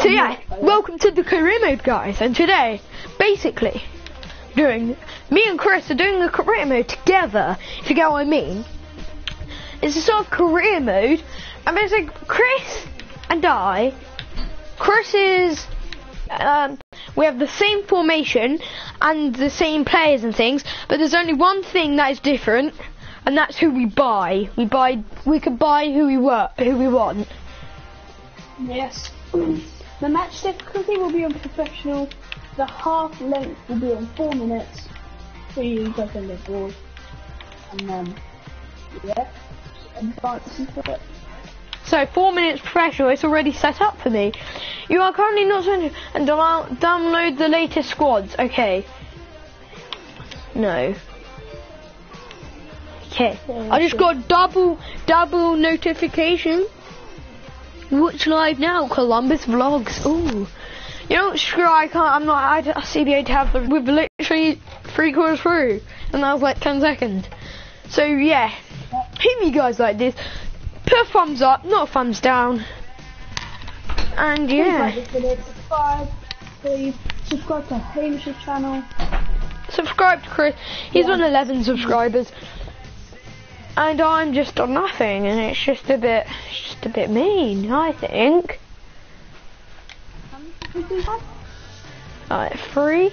So yeah, welcome to the career mode guys, and today, basically, doing, me and Chris are doing the career mode together, if you get what I mean. It's a sort of career mode, and basically Chris and I, Chris is, um, we have the same formation and the same players and things, but there's only one thing that is different, and that's who we buy. We buy, we can buy who we want, who we want. Yes. The match difficulty will be on professional. The half length will be on four minutes. So you guys can get bored. And then, yeah, advancing for it. So four minutes professional, it's already set up for me. You are currently not sent and download the latest squads. Okay. No. Okay. I just got double double notification. Watch live now, Columbus Vlogs. Ooh. You know, screw I can't, I'm not, I a CBA tab with literally three quarters through. And that was like 10 seconds. So yeah, hit me guys like this. Put a thumbs up, not a thumbs down. And yeah, like this video, subscribe, please. Subscribe to Hamish's channel. subscribe to Chris. He's Yeah. on 11 subscribers. And I'm just on nothing, and it's just a bit, just a bit mean, I think. Alright, three.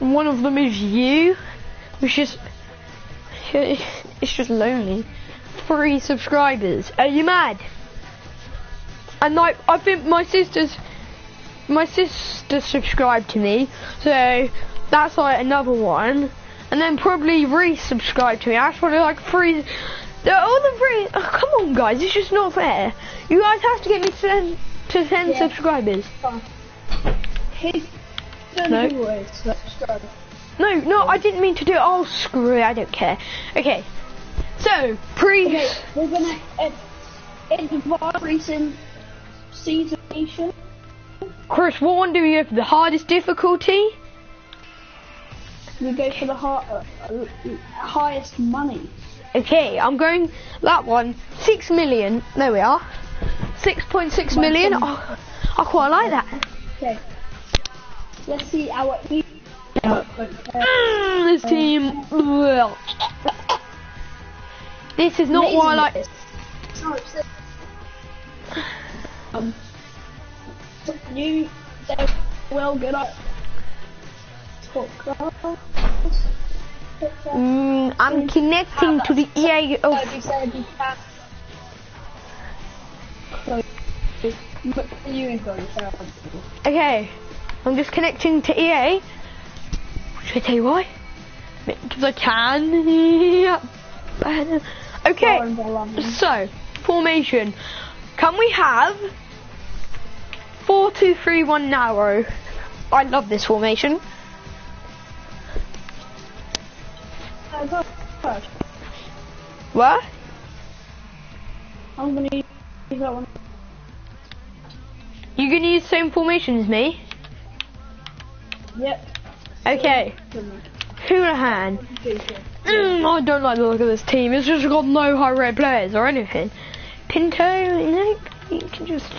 One of them is you, which is it's just lonely. Three subscribers. Are you mad? And like, I think my sister's my sister subscribed to me, so that's like another one. And then probably resubscribed to me. That's probably like three. They're all the three. Oh, come on, guys, it's just not fair. You guys have to get me to ten, to ten Yeah. subscribers. No. subscribe. No, no, I didn't mean to do it. Oh, screw it, I don't care. Okay, so, pre... Okay, we're gonna ed- advance recent season nation. Chris, what one do you have the hardest difficulty? We go for the uh, highest money. Okay, I'm going that one. Six million. There we are. Six point six million. Oh, I quite like that. Okay. Let's see our e- Mm, this team. This is not what I like. Um, you they well good class. Mm, I'm connecting to the EA. Oh, okay. I'm just connecting to EA. Should I tell you why? Because I can. Okay. So, formation. Can we have four two three one narrow? I love this formation. What? I'm gonna use that one. You gonna use the same formation as me? Yep. Okay. Hoolahan. Mm, I don't like the look of this team. It's just got no high rate players or anything. Pinto, you know, you can just.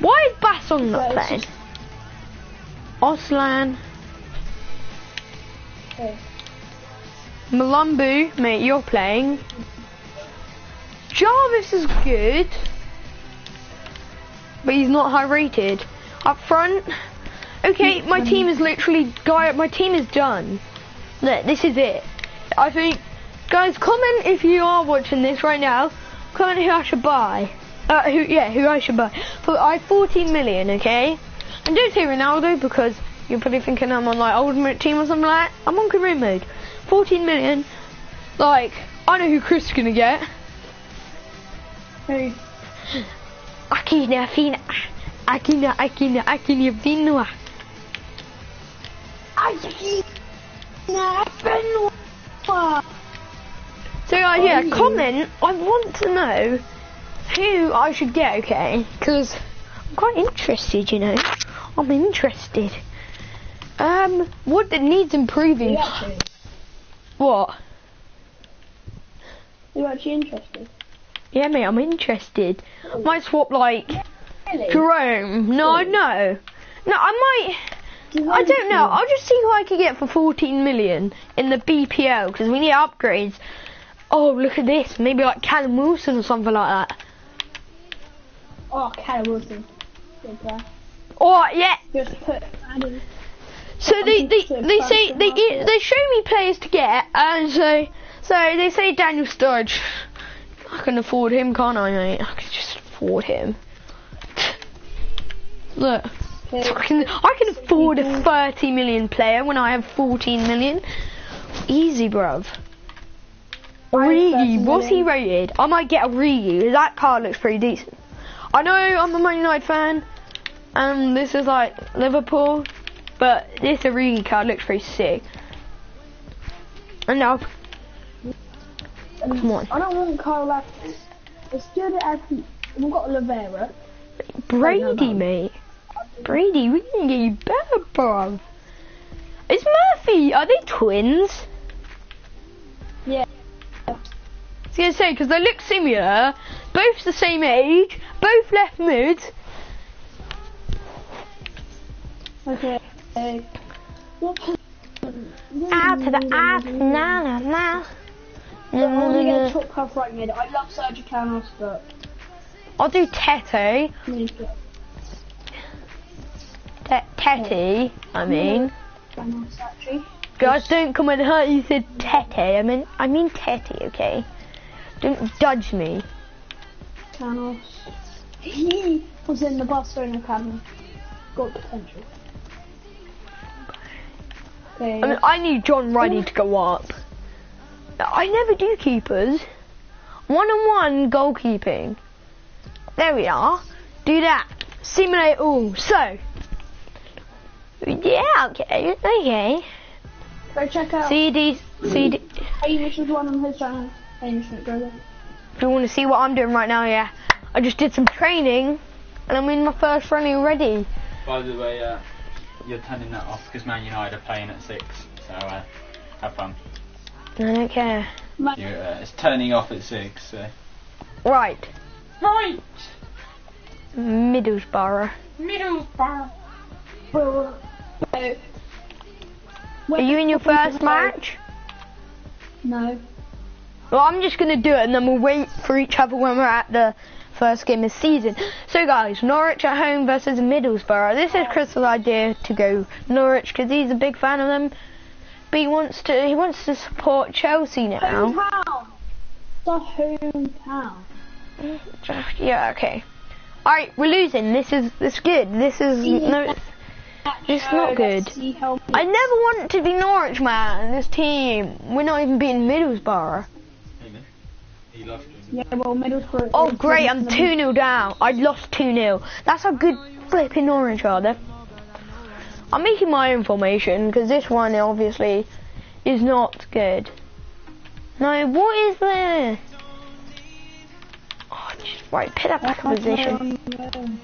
Why is Bassong not playing? Oslan, Okay. Mulumbu, mate, you're playing. Jarvis is good, but he's not high rated. Up front, okay, my team is literally, guy, my team is done. Look, this is it. I think, guys, comment if you are watching this right now. Comment who I should buy. Uh, who, yeah, who I should buy. For I 14 million, okay. And don't say Ronaldo because you're probably thinking I'm on like ultimate team or something like. that. I'm on career mode. 14 million. Like, I know who Chris is gonna get. Hey, Akina Fina. Akina, Akina, Akina Fina. Akina Benoit. So uh, yeah, comment. I want to know who I should get, okay? Because I'm quite interested, you know. I'm interested. Um, what that needs improving? Actually, What? You're actually interested? Yeah, mate, I'm interested. Oh. Might swap like Really? Jerome. No, Really? no. No, I might. I don't know. I'll just see who I can get for 14 million in the BPL because we need upgrades. Oh, look at this. Maybe like Callum Wilson or something like that. Oh, Callum Wilson. Good. Oh, yeah. Just put. So they they, they say they they show me players to get, and so so they say Daniel Sturridge. I can afford him, can't I, mate? I can just afford him. Look, I can I can afford a 30 million player when I have 14 million. Easy, bruv. I have 30 Origi, what's he rated? I might get a Origi. That card looks pretty decent. I know I'm a Man United fan, and this is like Liverpool, but this Origi card looks pretty sick. And now, Come on. I don't want Carl Lappin. It's good as we've got Lavera. Brady, no. mate. Brady, we can get you better, bruv. It's Murphy. Are they twins? Yeah. I was gonna say because they look similar, both the same age, both left mid. Okay. Uh, what Out to the ass, na na na. I want to get a top half right mid. I love Sergio Canos, but I'll do need Te- Tete, I mean. Guys, don't come and hurt. You said Tete. I mean, I mean Tete. Okay. Don't judge me. Canos. He was in the Barcelona academy. Got potential. Okay. I mean, I need John Ruddy to go up. I never do keepers. One on one goalkeeping. There we are. Do that. Simulate all. So. Yeah, okay, okay. Go check out CD, CD. Hamish's one on his channel. Hamish McGregor. If you want to see what I'm doing right now, yeah. I just did some training, and I'm in my first friendly already. By the way, uh, you're turning that off because Man United are playing at six, so uh, have fun. I don't care. Man- You, uh, it's turning off at six. So. Right. Right, Middlesbrough. Middlesbrough. Well, so- Are you in your first match? No. Well, I'm just gonna do it, and then we'll wait for each other when we're at the first game of the season. So, guys, Norwich at home versus Middlesbrough. This is Chris's idea to go Norwich because he's a big fan of them. But he wants to he wants to support Chelsea now. Hometown. The hometown. Yeah, okay. All right, we're losing. This is this is good. This is no. It's not good. I never want to be Norwich, man. This team, we're not even beating Middlesbrough. He lost. Yeah, well, Middlesbrough. Oh great, I'm 2 0 down. I lost 2 0. That's a good flipping Orange are. I'm making my own formation because this one obviously is not good. No, what is there? Oh, just right, put that back in position.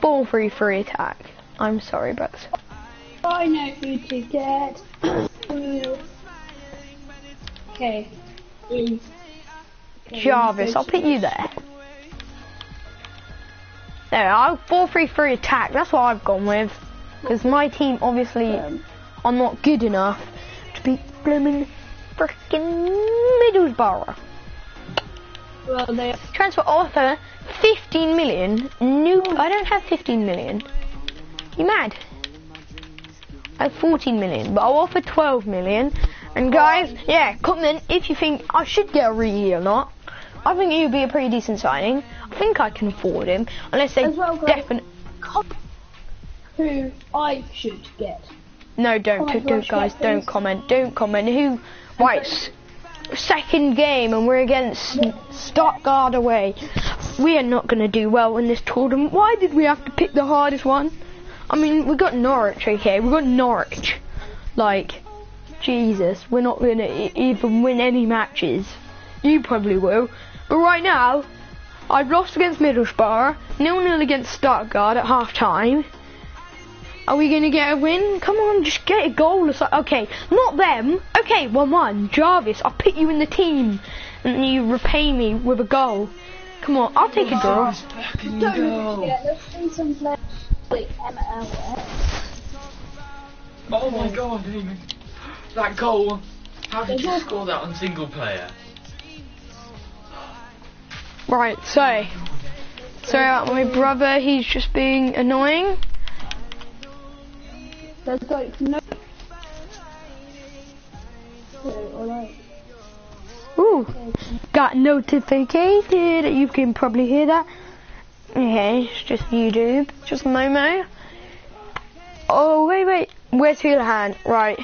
4 3 3 attack. I'm sorry, but I know who to get. okay. Is. Jarvis, I'll put you there. There, I'll 4 3 3 attack. That's what I've gone with. Because my team obviously Um, are not good enough to beat blooming frickin' Middlesbrough. well, they. Transfer offer 15 million. No, I don't have 15 million. You mad? I have 14 million, but I'll offer 12 million. And guys, yeah, comment if you think I should get a Ree or not. I think he would be a pretty decent signing. I think I can afford him, unless they well, definitely. Who I should get. No, don't, Comment don't, guys, don't comment, don't comment. Who? Right, second game, and we're against Stuttgart away. We are not going to do well in this tournament. Why did we have to pick the hardest one? I mean, we got Norwich, okay? We got Norwich. Like, Jesus, we're not going to even win any matches. You probably will. But right now, I've lost against Middlesbrough, nil-nil against Stuttgart at half time. Are we gonna get a win? Come on, just get a goal or something. Okay, not them. Okay, 1-1. Jarvis, I'll put you in the team. And you repay me with a goal. Come on, I'll take a draw. Don't goal. forget, let's see some players like MLS. Oh my god, Amy. That goal. How did you score that on single player? Right, so. Sorry about my brother, he's just being annoying. There's like no. Ooh, got notificated. You can probably hear that. Okay, it's just YouTube, just Momo. Oh wait, wait, where's Hoolahan? Right,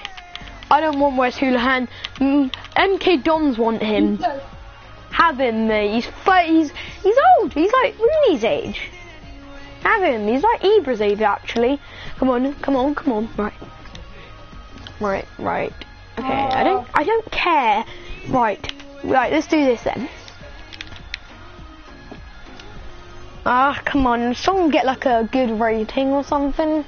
I don't want Wes Hoolahan. Mm, MK Dons want him. Have him, mate. He's he's he's old. He's like Rooney's age. Have him. He's like Ibra's age actually. Come on, come on, come on. Right, right, right. Okay, I don't I don't care. Right, right. Let's do this then. Ah, come on. Someone get like a good rating or something.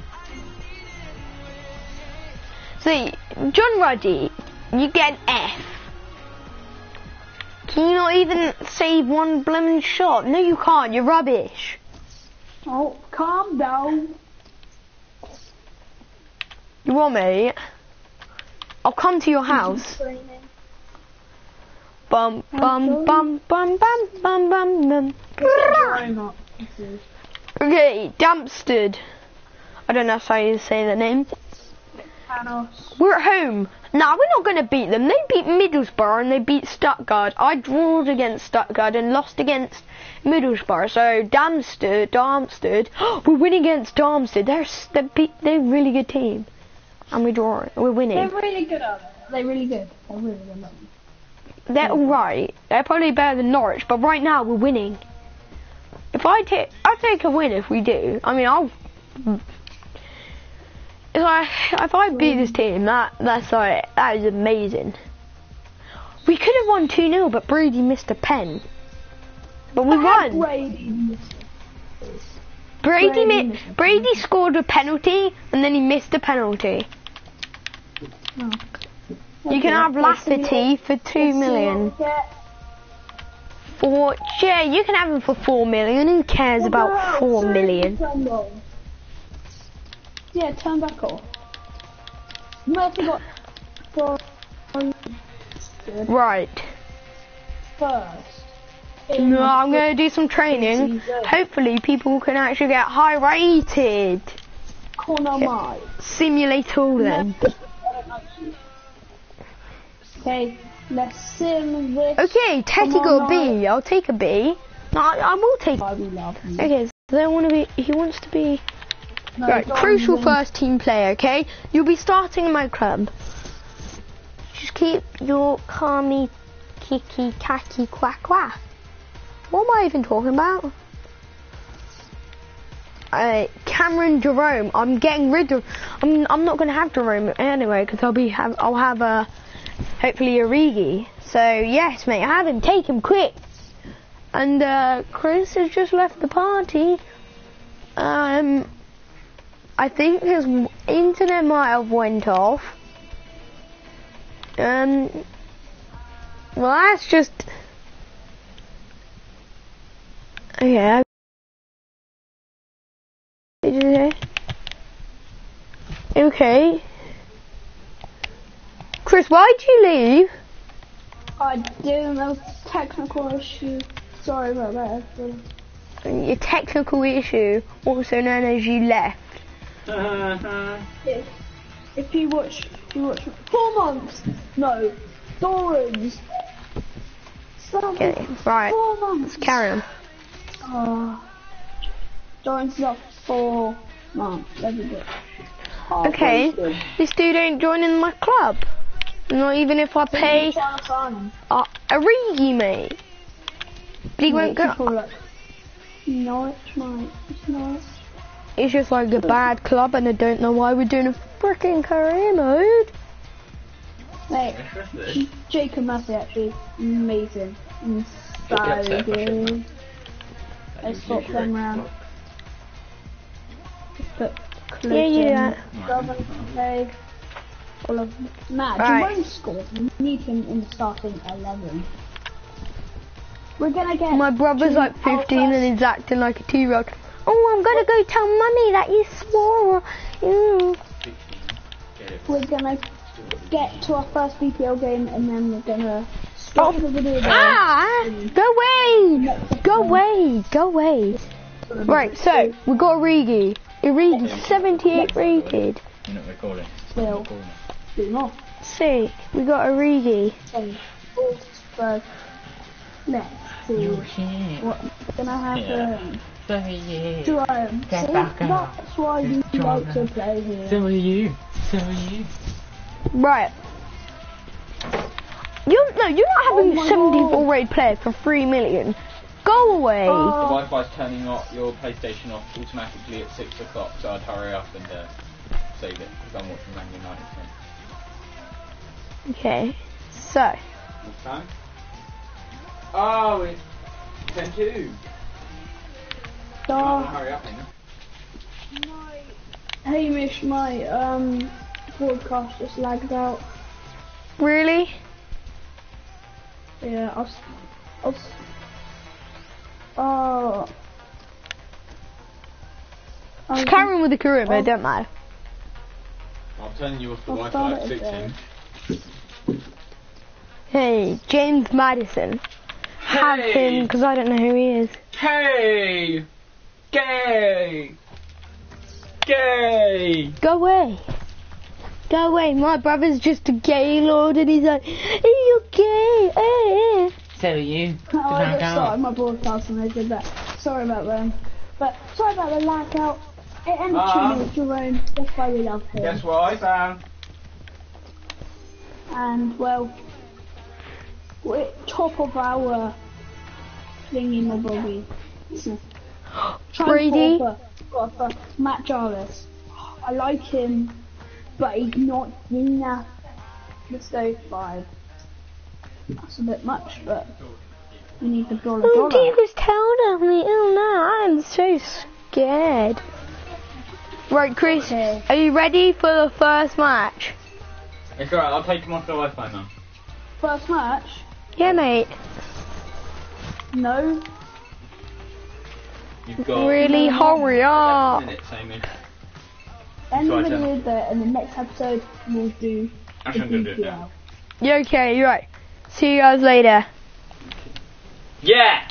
See, John Ruddy, you get an F. Can you not even save one blooming shot? No, you can't. You're rubbish. Oh, calm down. You want me? I'll come to your house. Bum bum bum bum bum bum bum bum. Okay, Dampstead. I don't know how you say the name. Panos. We're at home. Nah, we're not going to beat them. They beat Middlesbrough and they beat Stuttgart. I drawed against Stuttgart and lost against Middlesbrough. So Darmstadt, Darmstadt, we're winning against Darmstadt. They're they're, beat, they're a really good team, and we draw. We're winning. They're really good at it. They're really good. They're really good. They're all right. They're probably better than Norwich, but right now we're winning. If I take, I take a win if we do. I mean, I'll. If I if I beat this team, that that's like that is amazing. We could have won two 0 but Brady missed a pen. But we won. Brady. Brady Brady mi- Brady scored a penalty and then he missed a penalty. Oh. You can have Lafferty for two million. For yeah, you can have him for four million. Who cares about four million? Yeah, turn back off. I forgot. Right. first. No, I'm gonna do some training. Hopefully, people can actually get high rated. Corner my. Simulate all then. Okay, let's sim this. Okay, Teddy got a B. I'll take a B. No, I, I will take. I you. Okay, so I want to be. He wants to be. No, Right, crucial first team player. Okay, you'll be starting in my club. Just keep your calmy, kiki, kaki, quack, quack. What am I even talking about? Uh, Cameron Jerome. I'm getting rid of. I'm. I'm not gonna have Jerome anyway because I'll be. Have. I'll have a. Hopefully Origi. So yes, mate. Have him. Take him quick. And uh, Chris has just left the party. Um. I think his internet might have went off. Um. Well, that's just. Okay. Did you say? Okay. Chris, why'd you leave? I didn't know technical issue. Sorry about that. Your technical issue, also known as you left. If, if you watch, if you watch four months, no, Dorrans. Okay, right. Four months. Carry on. Oh, Dorrans is up four months. Let me go. Oh, Okay, this dude ain't joining my club. Not even if I pay Trying to find him. uh, a Rigi, mate. But he won't go. like, Norwich, mate. It's Norwich. It's just like a bad club, and I don't know why we're doing a freaking career mode. Mate, Jacob Massey actually amazing. And so Get upset if I shouldn't good. I swapped them round. Just Yeah, yeah. Doesn't. All of Matt, Right. Jerome scored. We need him in the starting eleven. We're gonna get. My brother's like 15 and he's acting like a two-year-old. Oh, I'm gonna go tell mummy that you swore. Mm. 16. Get it. We're gonna get to our first BPL game and then we're gonna stop Oh. the video. Ah! Go away! Go away! Go away! Right, so we got Origi. Origi, 78 rated. You're not recording. Still. Do not Sick. We got Origi. say Wolfsburg next to what's gonna happen. Jerome, see, that's why you like to play here. So are you. So are you. Right. You no, you're not having Oh my 74 God. rated player for 3 million. Go away. The Oh, Wi-Fi's turning off your PlayStation off automatically at 6 o'clock, so I'd hurry up and uh, save it, because I'm watching Man United. So. Okay. So, What time? Oh, it's 10 2. Uh, hurry up, then. Hamish, my um broadcast just lagged out. really? Yeah, I'll. s- I'll. s- Oh. I was- Just on with the career, but Oh. it don't matter. I'm turning you off the I'll Wi-Fi start at it 6 inch. Hey, James Madison. Have him, because I don't know who he is. Hey! Gay! Gay! Go away. Go away. My brother's just a gay lord and he's like, you're gay. Eh, eh. So are you. Oh, I just started my broadcast and I did that. Sorry about them. But sorry about the lag out. It ended Ah. uh, with Jerome. That's why we love him. Guess what I found? And well, we're top of our thingy mobile. Brady? Got Matt Jarvis. I like him, but he's not enough. Let's go five. That's a bit much, but we need the dollar Oh, dollar. Deep was told of me. Oh no, I'm so scared. Right, Chris, Okay. are you ready for the first match? It's alright, I'll take him off the Wi-Fi now. First match? Yeah, mate. No. You've got Really, hurry 11 up. minutes, Amy. End the Sorry, video there, and the next episode we'll do I the shouldn't do it now. BPL. Yeah, okay, you're right. See you guys later. Yeah!